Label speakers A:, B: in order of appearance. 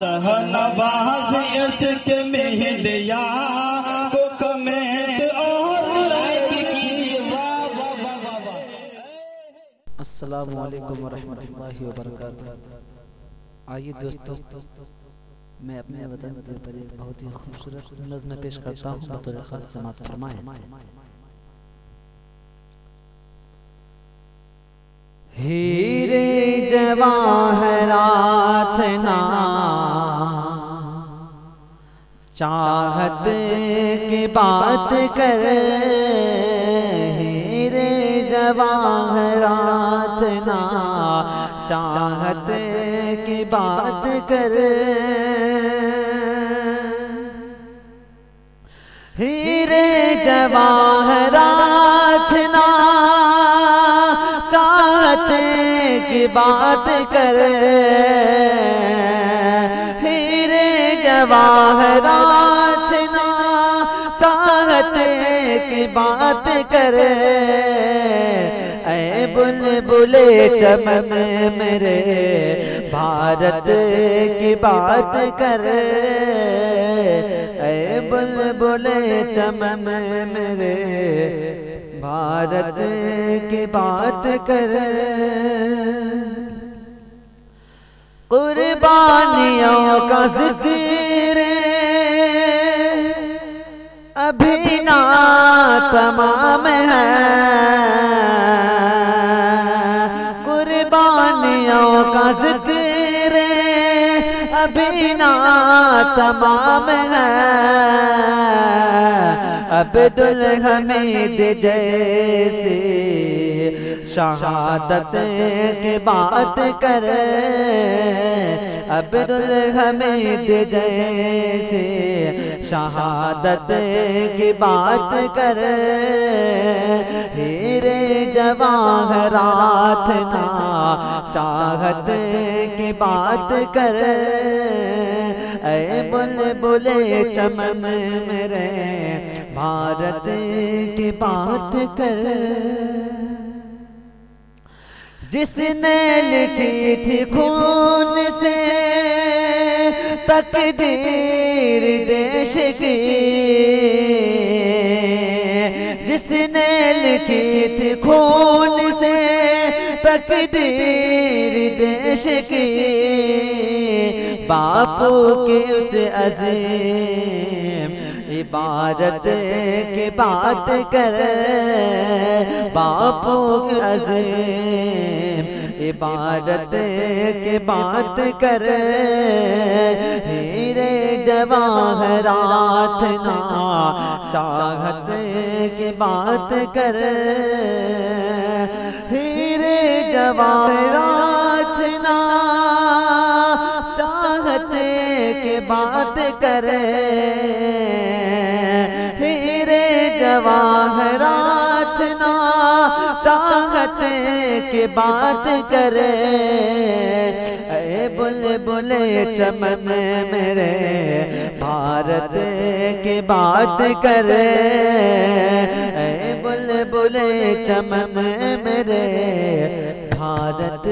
A: इसके को कमेंट और लाइक
B: अस्सलाम वालेकुम आइए दोस्तों, मैं अपने वतन के ऊपर एक बहुत ही खूबसूरत नज़्म पेश करता हूँ, बतौर खास फरमाएँ। हीरे जवाहरात चाहत की बात कर हीरे जवाहरात ना। चाहत की बात कर हीरे जवाहरात ना। चाहत की बात कर जवाहरात की बात कर। ऐ बुल बुले चमन मेरे, भारत की बात कर। ऐ बुल बुले चमन मेरे, भारत की बात कर। कुर्बानियों का ज़िक्र अभी ना तमाम है। कुर्बानियों का ज़िक्र अभी तमाम है। अब अब्दुल हमीद जैसे शहादत की बात कर। अब्दुल हमीद जैसे शहादत की बात कर। हीरे जवाहरात ना चाहत की बात कर। ऐ बुल बुले चमन मेरे, भारत की बात कर। जिसने लिखी थी खून से, तकदीर देश की। जिसने लिखी थी खून से, तकदीर देश की। बापू के उस अजीम इबारत के बात कर, बापू अजीम। इबारत के बात कर, हीरे जवाहरात ना चाहत के बात कर। हीरे जवाहरात ना चाहत के बात कर। जवाहरात ना चाहत की बात करे। ऐ बुल बुले चमन मेरे, भारत के बात करे। ऐ बुल बुले चमन मेरे, भारत